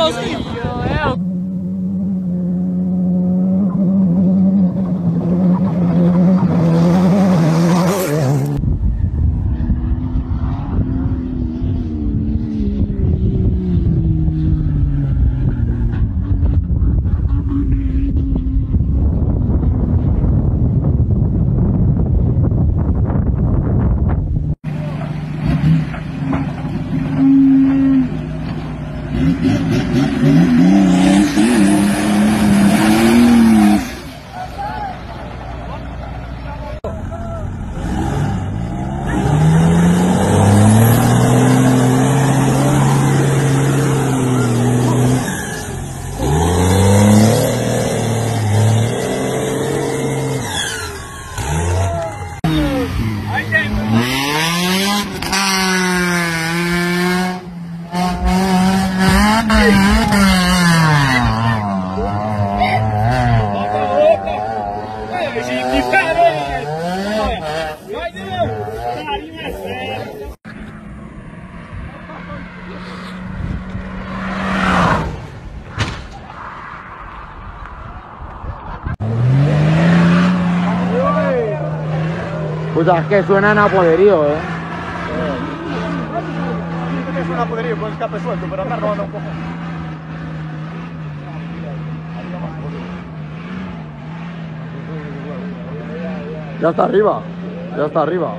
showzinho. Puta, es que suenan a poderío, eh. Sí. Que suena a poderío con el escape suelto, pero acá roban un poco. Ya está arriba, ya está arriba.